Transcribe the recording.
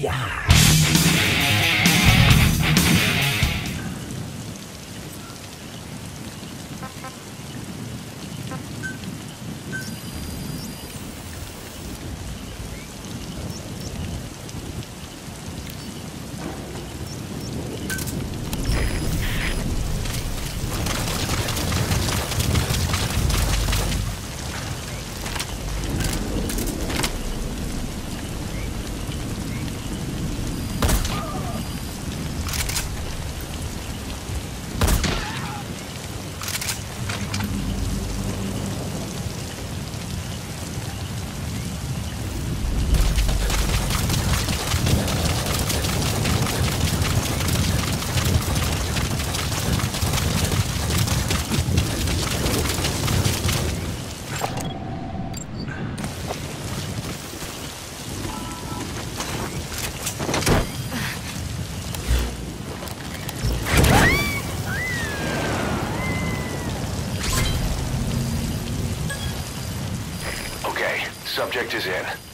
Yeah. Subject is in.